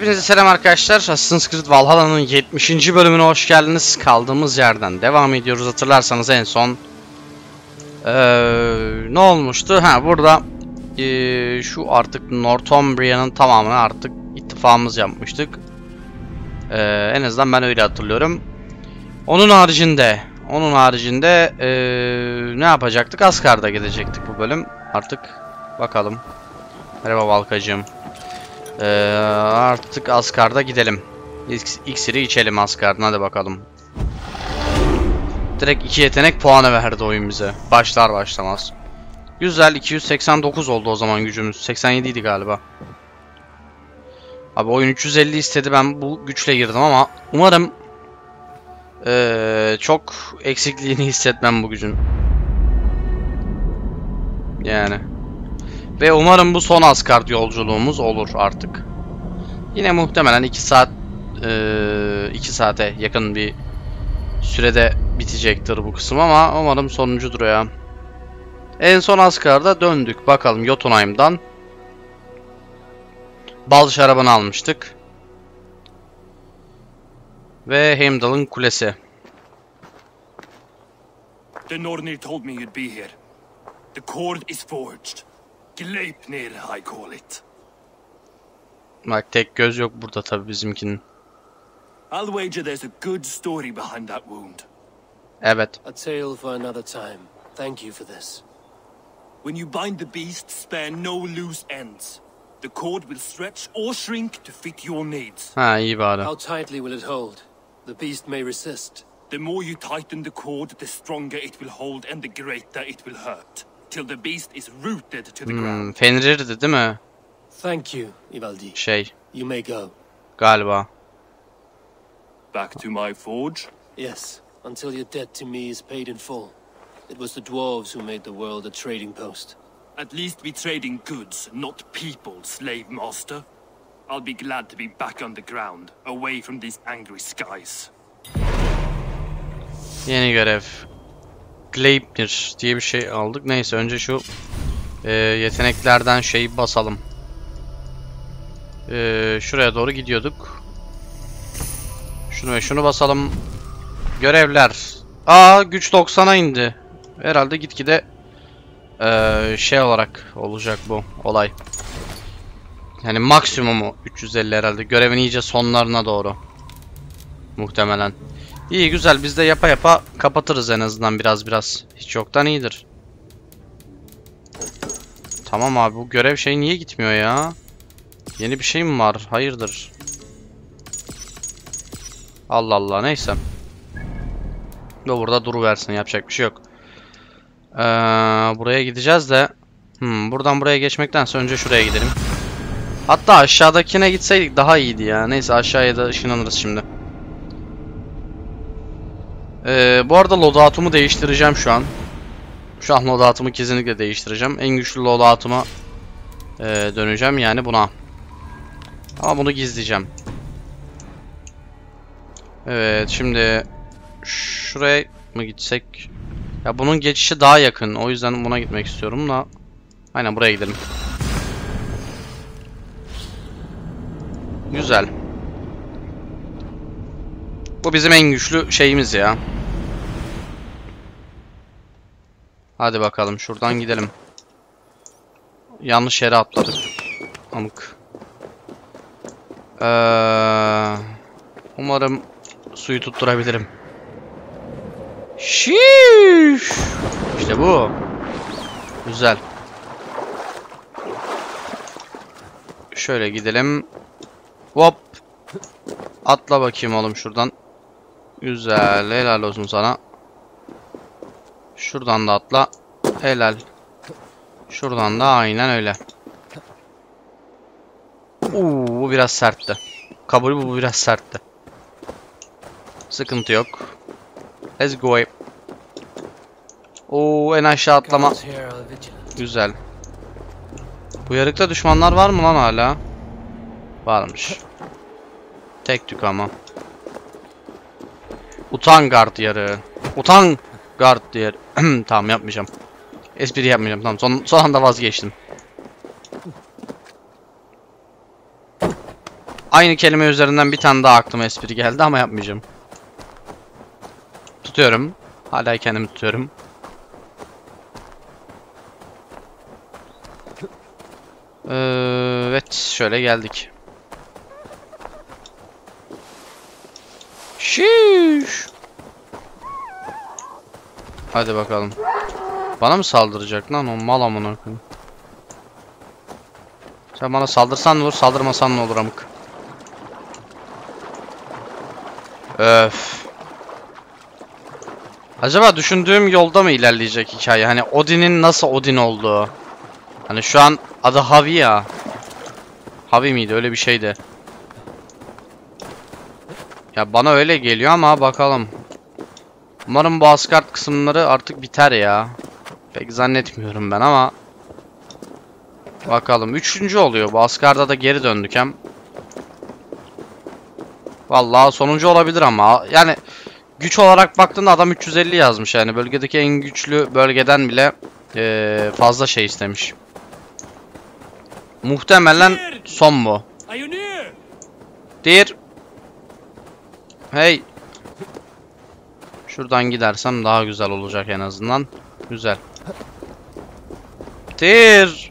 Hepinize selam arkadaşlar. Assassin's Creed Valhalla'nın 70. bölümüne hoş geldiniz. Kaldığımız yerden devam ediyoruz. Hatırlarsanız en son ee, ne olmuştu? Ha burada ee, şu artık Northumbria'nın tamamını artık ittifakımız yapmıştık. Ee, en azından ben öyle hatırlıyorum. Onun haricinde onun haricinde ee, ne yapacaktık? Asgard'a gidecektik bu bölüm. Artık bakalım. Merhaba Valkacığım. Ee, artık Asgard'a gidelim. İks- İksiri içelim Asgard'ın hadi bakalım. Direkt iki yetenek puanı verdi oyun bize. Başlar başlamaz. Güzel 289 oldu o zaman gücümüz. 87 idi galiba. Abi oyun 350 istedi ben bu güçle girdim ama umarım ee, çok eksikliğini hissetmem bu gücün. Yani. Ve umarım bu son Asgard yolculuğumuz olur artık. Yine muhtemelen 2 saat 2 saate yakın bir sürede bitecektir bu kısım ama umarım sonuncudur ya. En son Asgard'a döndük. Bakalım Jotunheim'dan. Bal şarabını almıştık. Ve Heimdall'ın kulesi. The Nornir told me you'd be here. The cord is forged. Gleipnir, I call it. Bak tek göz yok burada tabii bizimkinin. I'll wager there's a good story behind that wound. Evet. A tale for another time. Thank you for this. When you bind the beast, spare no loose ends. The cord will stretch or shrink to fit your needs. Ha iyi bari. How tightly will it hold? The beast may resist. The more you tighten the cord, the stronger it will hold and the greater it will hurt. Till the beast is rooted to the Hmm, ground. Fenrir'di değil mi? Thank you, Ivaldi. Şey You may go. galiba. Back to my forge. Yes, until your debt to me is paid in full. It was the dwarves who made the world a trading post. At least we trading goods, not people, slave master. I'll be glad to be back on the ground, away from these angry skies. Yeni görev. Gleipnir diye bir şey aldık. Neyse önce şu e, yeteneklerden şeyi basalım. E, şuraya doğru gidiyorduk. Şunu ve şunu basalım. Görevler. Aa güç 90'a indi. Herhalde gitgide e, şey olarak olacak bu olay. Yani maksimumu 350 herhalde. Görevin iyice sonlarına doğru. Muhtemelen. İyi güzel biz de yapa yapa kapatırız en azından biraz biraz. Hiç yoktan iyidir. Tamam abi bu görev şey niye gitmiyor ya? Yeni bir şey mi var? Hayırdır? Allah Allah neyse. Bu burada duruversin yapacak bir şey yok. Ee, buraya gideceğiz de. Hmm, buradan buraya geçmektense önce şuraya gidelim. Hatta aşağıdakine gitseydik daha iyiydi ya. Neyse aşağıya da ışınlanırız şimdi. Ee, bu arada loadout'umu değiştireceğim şu an. Şu an loadout'umu kesinlikle değiştireceğim. En güçlü loadout'uma e, döneceğim yani buna. Ama bunu gizleyeceğim. Evet şimdi şuraya mı gitsek? Ya bunun geçişi daha yakın. O yüzden buna gitmek istiyorum da. Aynen buraya gidelim. Güzel. Bu bizim en güçlü şeyimiz ya. Hadi bakalım şuradan gidelim. Yanlış yere atladık. Amık. Ee, umarım suyu tutturabilirim. Şiş. İşte bu. Güzel. Şöyle gidelim. Hop. Atla bakayım oğlum şuradan. Güzel. Helal olsun sana. Şuradan da atla. Helal. Şuradan da aynen öyle. Oo, bu biraz sertti. Kabul bu, biraz sertti. Sıkıntı yok. Let's go. Oo, en aşağı atlama. Güzel. Bu yarıkta düşmanlar var mı lan hala? Varmış. Tek tük ama. Utan guard yarı. Utan diye. tamam yapmayacağım. Espri yapmayacağım. Tamam son, son anda vazgeçtim. Aynı kelime üzerinden bir tane daha aklıma espri geldi ama yapmayacağım. Tutuyorum. Hala kendimi tutuyorum. Ee, Evet, şöyle geldik. Şiş. Hadi bakalım. Bana mı saldıracak lan o mal amına? Sen bana saldırsan ne olur, saldırmasan ne olur amık. Öf. Acaba düşündüğüm yolda mı ilerleyecek hikaye? Hani Odin'in nasıl Odin olduğu. Hani şu an adı Havi ya. Havi miydi? Öyle bir şeydi. Ya bana öyle geliyor ama bakalım. Umarım bu Asgard kısımları artık biter ya. Pek zannetmiyorum ben ama. Bakalım. Üçüncü oluyor. Bu Asgard'a da geri döndük hem. Vallahi sonuncu olabilir ama. Yani güç olarak baktığında adam 350 yazmış yani. Bölgedeki en güçlü bölgeden bile eee, fazla şey istemiş. Muhtemelen son bu. Dir. Hey. Şuradan gidersem daha güzel olacak en azından. Güzel. Dir.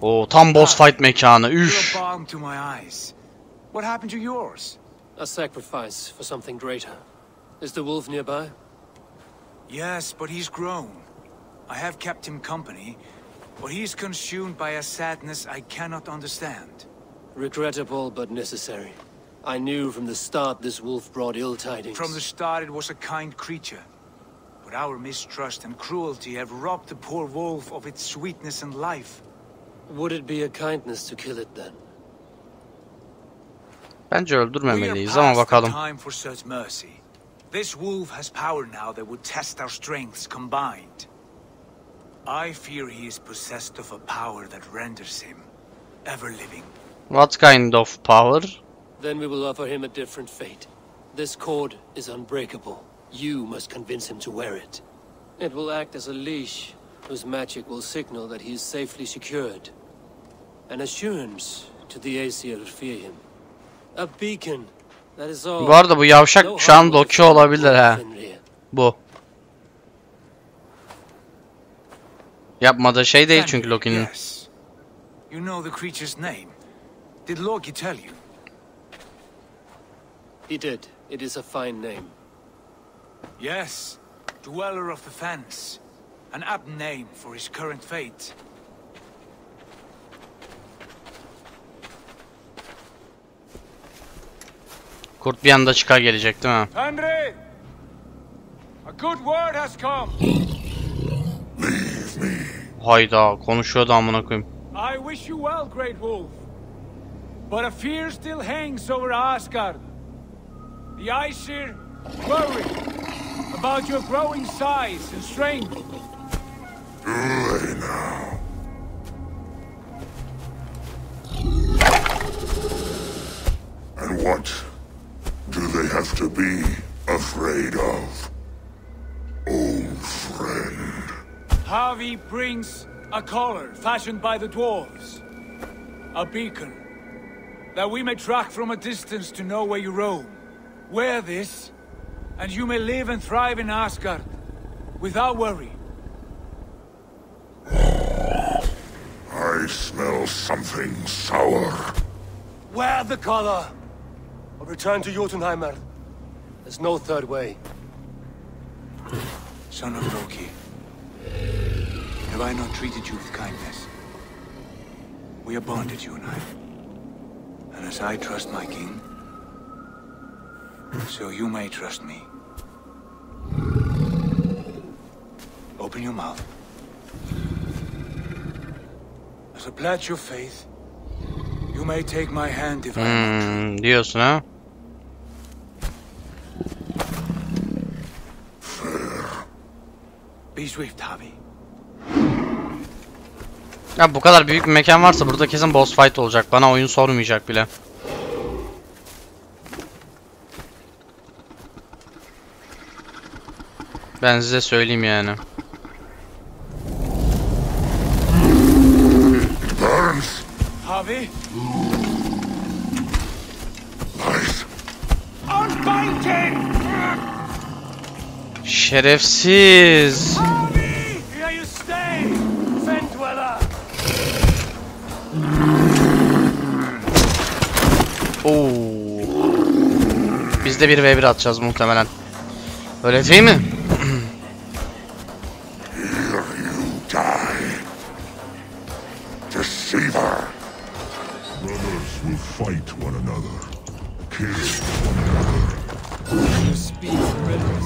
Oo tam boss fight mekanı. Üf. What happened to yours? A sacrifice for something greater. Is the wolf nearby? Yes, but he's grown. I have kept him company, but he's consumed by a sadness I cannot understand. Regrettable but necessary. I knew from the start this wolf brought ill tidings. From the start, it was a kind creature. But our mistrust and cruelty have robbed the poor wolf of its sweetness and life. Would it be a kindness to kill it then? Bence We are öldürmemeliyiz ama past the bakalım. time for such mercy. This wolf has power now that would test our strengths combined. I fear he is possessed of a power that renders him ever living. What kind of power? Then we will offer him a different fate. This cord is unbreakable. You must convince him to wear it. It will act as a leash, whose magic will signal that he is safely secured. An assurance to the Aesir fear him. A beacon, that is all. Bu arada bu yavşak şu an Loki olabilir ha. Bu. Yapmadığı şey değil çünkü Loki'nin. Yes. You know the creature's name. Did Loki tell you? He did. It is a fine name. Yes. Dweller of the Fens. An apt name for his current fate. Kurt bir anda çıkar gelecek değil mi? Fenrir! A good word has come. Hayda konuşuyordu amına koyayım. I wish you well, Great Wolf. But a fear still hangs over Asgard. The Aesir worry about your growing size and strength. And what do they have to be afraid of? Old friend. Harvey brings a collar fashioned by the dwarves. A beacon. That we may track from a distance to know where you roam. Wear this, and you may live and thrive in Asgard. Without worry. I smell something sour. Wear the collar! Or return to Jotunheimer. There's no third way. Son of Loki. Have I not treated you with kindness? We are bonded, you and I. And as I trust my king, so you may trust me. Open your mouth. As a pledge of faith, you may take my hand if I not Hmm, diyorsun ha? Be swift, Harvey. Ya bu kadar büyük bir mekan varsa burada kesin boss fight olacak. Bana oyun sormayacak bile. Ben size söyleyeyim yani. Burns! Harvey? Nice. Şerefsiz. Oo. Biz de bir v 1 atacağız muhtemelen. Öyle değil mi?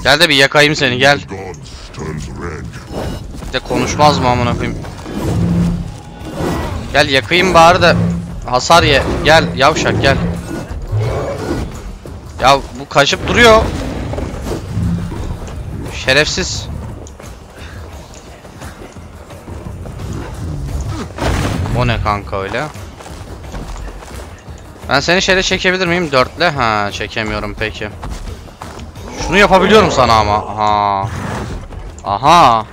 Gel de bir yakayım seni gel. Bir de konuşmaz mı amına koyayım? Gel yakayım bari de hasar ye. Gel yavşak gel. Ya bu kaçıp duruyor. Şerefsiz. O ne kanka öyle? Ben seni şeyle çekebilir miyim? Dörtle? Ha çekemiyorum peki. Şunu yapabiliyorum sana ama. Aha. Aha.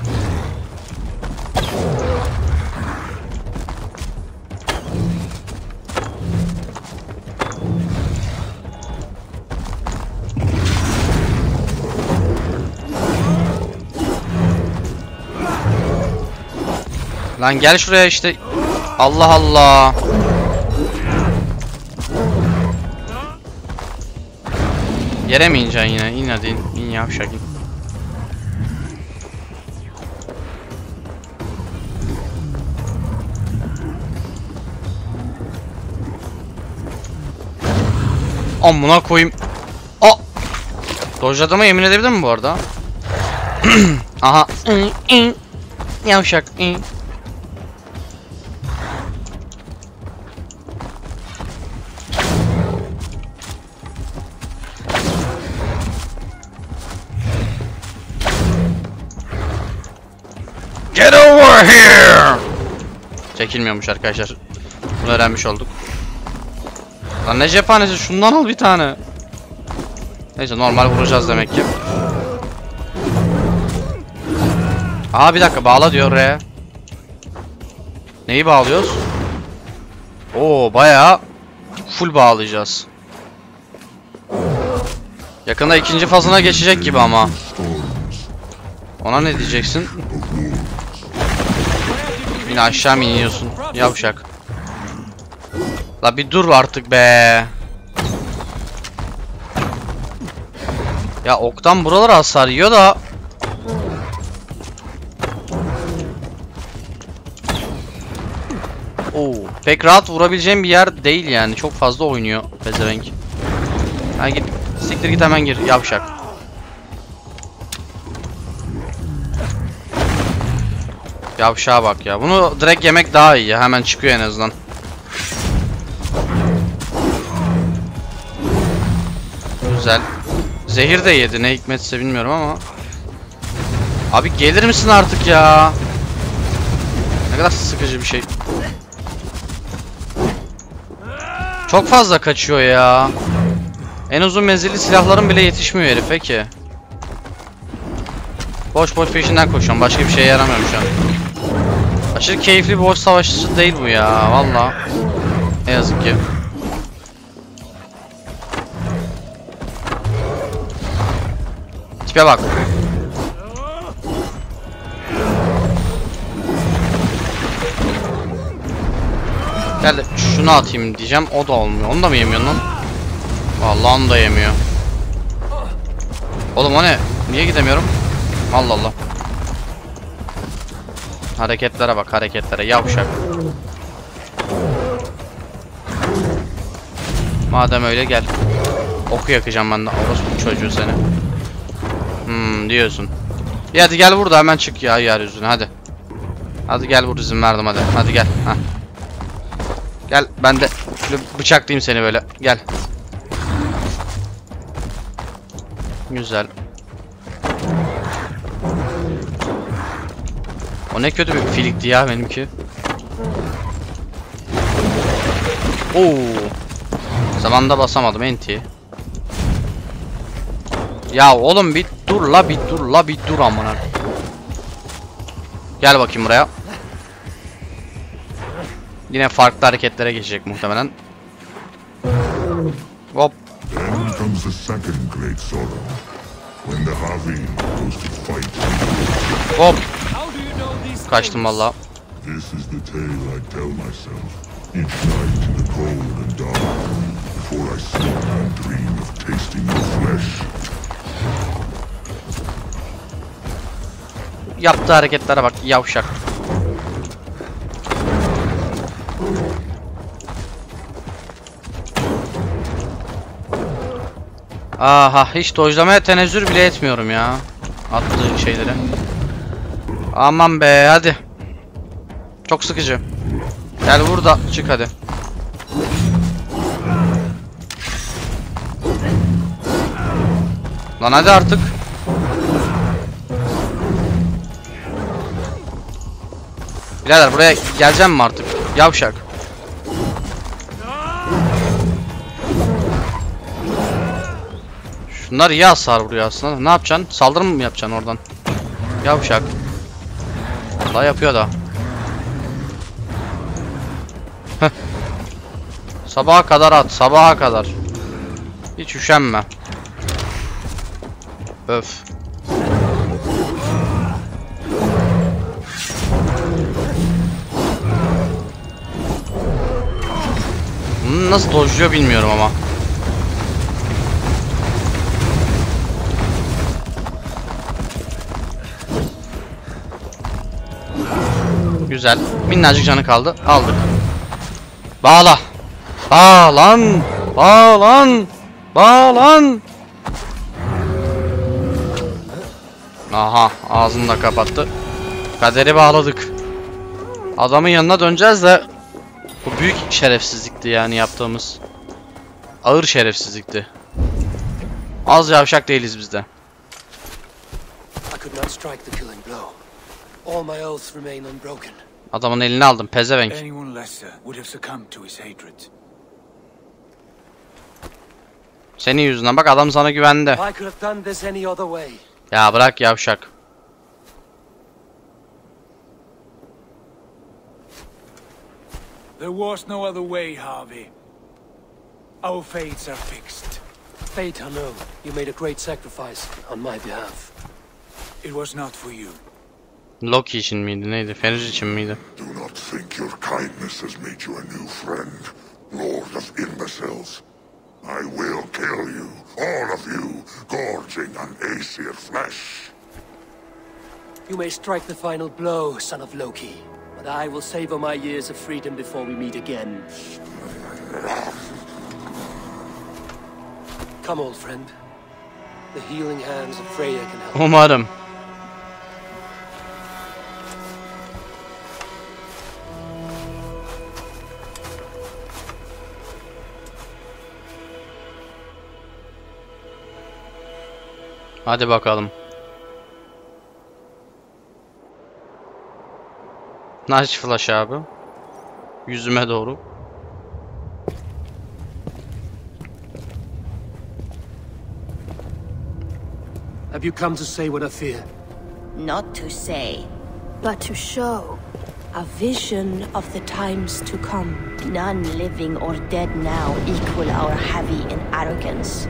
Lan gel şuraya işte. Allah Allah. Yere mi ineceksin yine? İn hadi in. İn yavşak in. Amına koyayım. Aa! Dojladığıma yemin edebilir mi bu arada? Aha. Yavşak. Çekilmiyormuş arkadaşlar. Bunu öğrenmiş olduk. Lan ne cephanesi şundan al bir tane. Neyse normal vuracağız demek ki. Aa bir dakika bağla diyor R. Neyi bağlıyoruz? Oo bayağı full bağlayacağız. Yakında ikinci fazına geçecek gibi ama. Ona ne diyeceksin? Yine aşağı mı iniyorsun? Yavşak. La bir dur artık be. Ya oktan buralara hasar yiyor da. Oo, pek rahat vurabileceğim bir yer değil yani. Çok fazla oynuyor pezevenk. Ha git. Siktir git hemen gir yavşak. Yavşağa bak ya. Bunu direkt yemek daha iyi. Hemen çıkıyor en azından. Güzel. Zehir de yedi. Ne hikmetse bilmiyorum ama. Abi gelir misin artık ya? Ne kadar sıkıcı bir şey. Çok fazla kaçıyor ya. En uzun menzilli silahların bile yetişmiyor herife ki. Boş boş peşinden koşuyorum. Başka bir şeye yaramıyorum şu an. Aşırı keyifli bir boş savaşçısı değil bu ya. Valla. Ne yazık ki. Tipe bak. Gel şunu atayım diyeceğim. O da olmuyor. Onu da mı yemiyorsun lan? Vallahi onu da yemiyor. Oğlum o ne? Niye gidemiyorum? Allah Allah. Hareketlere bak hareketlere yavşak. Madem öyle gel. Oku yakacağım ben de orospu çocuğu seni. Hmm diyorsun. İyi hadi gel burada hemen çık ya yeryüzüne hadi. Hadi gel vur izin verdim hadi. Hadi gel. Heh. Gel ben de bıçaklayayım seni böyle. Gel. Güzel. O ne kötü bir filikti ya benimki. Oo. Zamanda basamadım enti. Ya oğlum bir dur la bir dur la bir dur amına. Gel bakayım buraya. Yine farklı hareketlere geçecek muhtemelen. Hop. Hop. Kaçtım valla. This is the tale I tell myself. Each night in the cold and dark. Before I sleep and dream of tasting your flesh. Yaptığı hareketlere bak yavşak. Aha hiç dojlamaya tenezzül bile etmiyorum ya. Attığı şeyleri. Aman be hadi. Çok sıkıcı. Gel vur da çık hadi. Lan hadi artık. Birader buraya geleceğim mi artık? Yavşak. Şunlar iyi hasar vuruyor aslında. Ne yapacaksın? Saldırı mı yapacaksın oradan? Yavşak. Daha yapıyor da. Sabaha kadar at. Sabaha kadar. Hiç üşenme. Öf. Nasıl dojluyor bilmiyorum ama. Güzel. Minnacık canı kaldı. Aldık. Bağla. Bağlan. Bağlan. Bağlan. Aha ağzını da kapattı. Kaderi bağladık. Adamın yanına döneceğiz de bu büyük şerefsizlikti yani yaptığımız. Ağır şerefsizlikti. Az yavşak değiliz biz de. I. All my oaths remain unbroken. Adamın elini aldım pezevenk. Anyone lesser would have succumbed to his hatred. Senin yüzünden bak adam sana güvendi. I could have done this any other way. Ya bırak yavşak. There was no other way, Harvey. Our fates are fixed. Fate, know. You made a great sacrifice on my behalf. It was not for you. Loki için miydi neydi? Fenrir için miydi? Do not think your kindness has made you a new friend, Lord of Imbeciles. I will kill you, all of you, gorging on Aesir flesh. You may strike the final blow, son of Loki. But I will savor my years of freedom before we meet again. Come, old friend. The healing hands of Freya can help. Oh, Umarım. Hadi bakalım. Nice flash abi. Yüzüme doğru. Have you come to say what I fear? Not to say. but to show a vision of the times to come. None living or dead now equal our heavy in arrogance.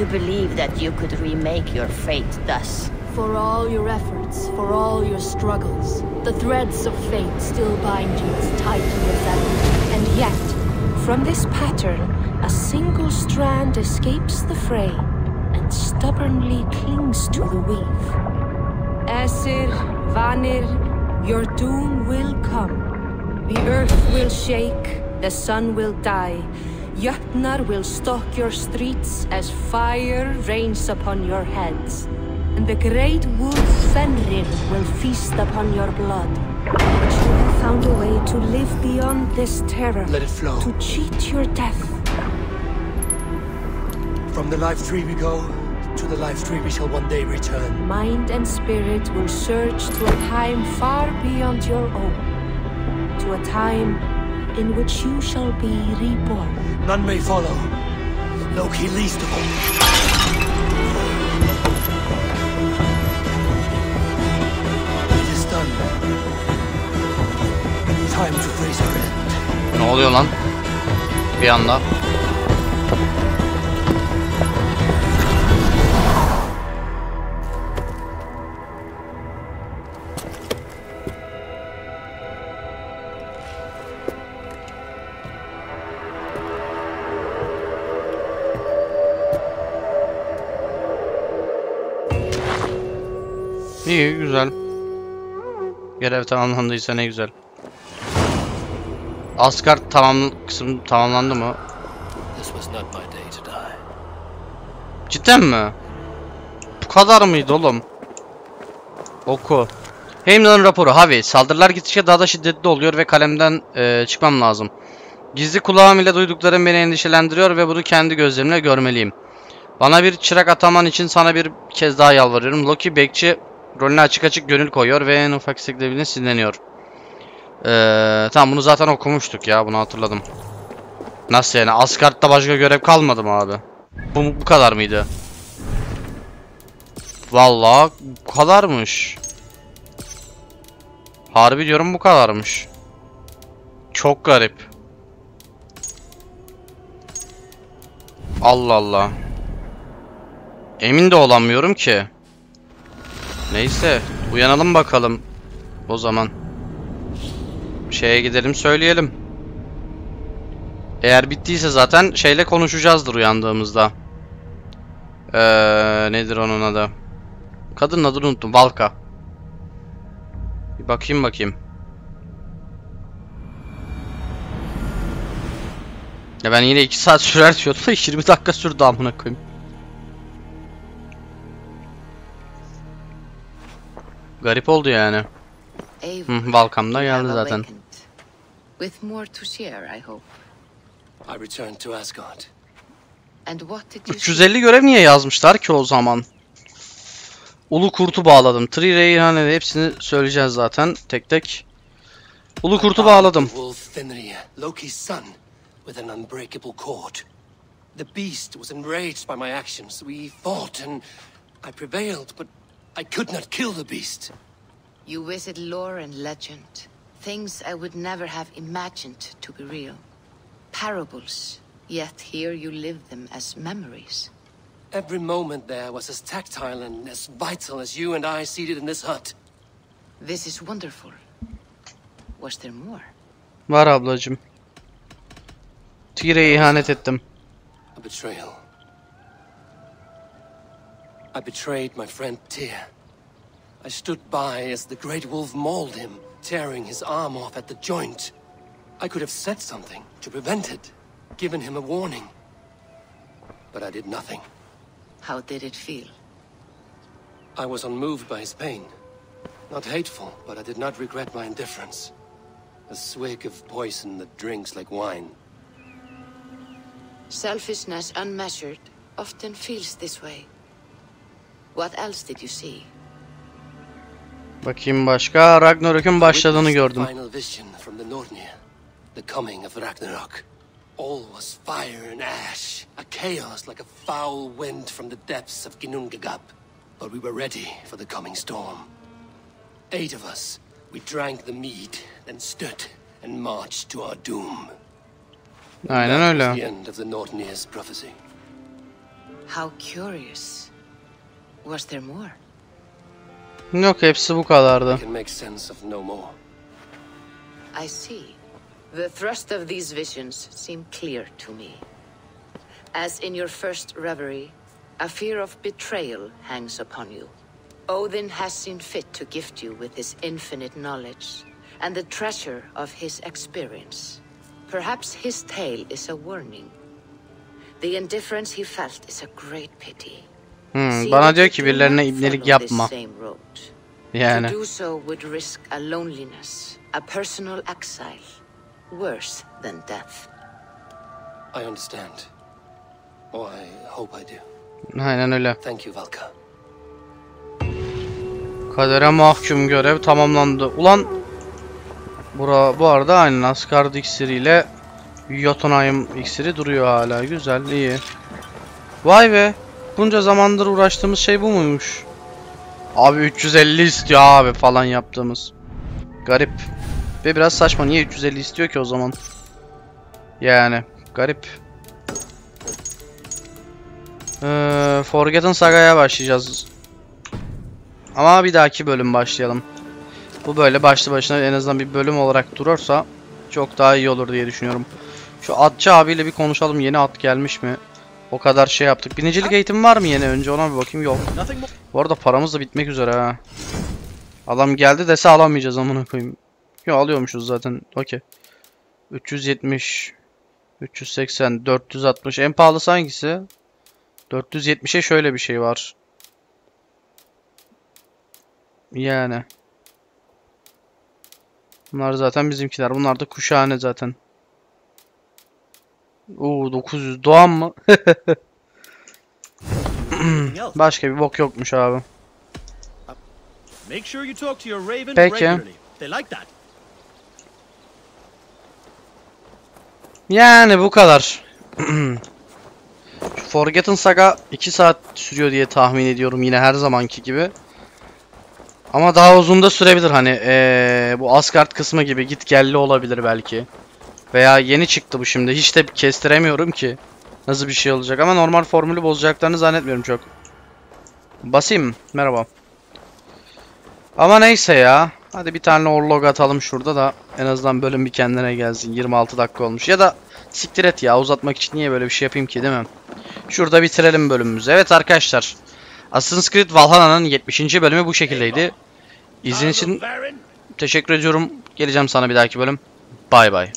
To believe that you could remake your fate thus. For all your efforts, for all your struggles, the threads of fate still bind you as tightly as ever. And yet, from this pattern, a single strand escapes the fray and stubbornly clings to the weave. Esir, Vanir, your doom will come. The earth will shake, the sun will die. Jötnar will stalk your streets as fire rains upon your heads. And the great wolf Fenrir will feast upon your blood. But you have found a way to live beyond this terror. Let it flow. To cheat your death. From the life tree we go, to the life tree we shall one day return. Mind and spirit will surge to a time far beyond your own. To a time in which you shall be reborn. None may follow. Loki least of all. It is done. time to raise our end. Ne oluyor lan? Bir anda. İyi, güzel. Görev tamamlandıysa ne güzel. Asgard tamam kısım tamamlandı mı? Cidden mi? Bu kadar mıydı oğlum? Oku. Heimdall'ın raporu. Havi, saldırılar gittikçe daha da şiddetli oluyor ve kalemden e, çıkmam lazım. Gizli kulağım ile duyduklarım beni endişelendiriyor ve bunu kendi gözlerimle görmeliyim. Bana bir çırak ataman için sana bir kez daha yalvarıyorum. Loki bekçi rolüne açık açık gönül koyuyor ve en ufak isteklerine sinirleniyor. Ee, tamam bunu zaten okumuştuk ya bunu hatırladım. Nasıl yani? Asgard'da başka görev kalmadı mı abi? Bu, bu kadar mıydı? Vallahi bu kadarmış. Harbi diyorum bu kadarmış. Çok garip. Allah Allah. Emin de olamıyorum ki. Neyse, uyanalım bakalım. O zaman. Şeye gidelim söyleyelim. Eğer bittiyse zaten şeyle konuşacağızdır uyandığımızda. Ee, nedir onun adı? Kadının adını unuttum. Valka. Bir bakayım bakayım. Ya ben yine 2 saat sürer diyordum da 20 dakika sürdü amına koyayım. Garip oldu yani. Hı, Valkam'da you geldi zaten. With more to share, I hope. I returned to Asgard. And what did you see? 350 görev niye yazmışlar ki o zaman? Ulu kurtu bağladım. Tri Reyhanede hepsini söyleyeceğiz zaten tek tek. Ulu kurtu bağladım. Loki's son, with an unbreakable cord. The beast was enraged by my actions. We fought and I prevailed, but I could not kill the beast. You visit lore and legend. Things I would never have imagined to be real. Parables. Yet here you live them as memories. Every moment there was as tactile and as vital as you and I seated in this hut. This is wonderful. Was there more? Var ablacım. Tire'ye ihanet ettim. A betrayal. I betrayed my friend Tyr. I stood by as the great wolf mauled him, tearing his arm off at the joint. I could have said something to prevent it, given him a warning. But I did nothing. How did it feel? I was unmoved by his pain. Not hateful, but I did not regret my indifference. A swig of poison that drinks like wine. Selfishness unmeasured often feels this way. What else did you see? Bakayım başka. Ragnarok'un başladığını Witnessed the gördüm. Final vision from the Nornir, the coming of Ragnarok. All was fire and ash, a chaos like a foul wind from the depths of Ginnungagap. But we were ready for the coming storm. Eight of us, we drank the mead, then stood and marched to our doom. Aynen That was öyle. the end of the Nornir's prophecy. How curious. Was there more? Yok hepsi bu I kadardı. can make sense of no more. I see. The thrust of these visions seem clear to me. As in your first reverie, a fear of betrayal hangs upon you. Odin has seen fit to gift you with his infinite knowledge and the treasure of his experience. Perhaps his tale is a warning. The indifference he felt is a great pity. Hmm, bana diyor ki birilerine ibnelik yapma. Yani. To do so would risk a loneliness, a personal exile, worse than death. I understand. Or I hope I do. Aynen öyle. Thank you, Valka. Kadere mahkum görev tamamlandı. Ulan Bura, bu arada aynen Asgard iksiriyle Jotunheim iksiri duruyor hala. Güzel, iyi. Vay be. Bunca zamandır uğraştığımız şey bu muymuş? Abi 350 istiyor abi falan yaptığımız. Garip. Ve biraz saçma. Niye 350 istiyor ki o zaman? Yani garip. Ee, Forgotten Saga'ya başlayacağız. Ama bir dahaki bölüm başlayalım. Bu böyle başlı başına en azından bir bölüm olarak durursa çok daha iyi olur diye düşünüyorum. Şu atçı abiyle bir konuşalım. Yeni at gelmiş mi? O kadar şey yaptık. Binicilik eğitimi var mı yeni? Önce ona bir bakayım. Yok. Bu arada paramız da bitmek üzere ha. Adam geldi dese alamayacağız amına koyayım. Yo alıyormuşuz zaten. Okey. 370 380 460 en pahalısı hangisi? 470'e şöyle bir şey var. Yani. Bunlar zaten bizimkiler. Bunlar da kuşağane zaten. Oo 900 Doğan mı? Başka bir bok yokmuş abi. Peki. Yani bu kadar. Forgotten Saga 2 saat sürüyor diye tahmin ediyorum yine her zamanki gibi. Ama daha uzun da sürebilir hani ee, bu Asgard kısmı gibi git gelli olabilir belki. Veya yeni çıktı bu şimdi hiç de kestiremiyorum ki. Nasıl bir şey olacak ama normal formülü bozacaklarını zannetmiyorum çok. Basayım merhaba. Ama neyse ya. Hadi bir tane orlog atalım şurada da en azından bölüm bir kendine gelsin. 26 dakika olmuş. Ya da siktir et ya uzatmak için niye böyle bir şey yapayım ki değil mi? Şurada bitirelim bölümümüzü. Evet arkadaşlar. Assassin's Creed Valhalla'nın 70. bölümü bu şekildeydi. İzin için teşekkür ediyorum. Geleceğim sana bir dahaki bölüm. Bay bay.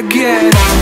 Again.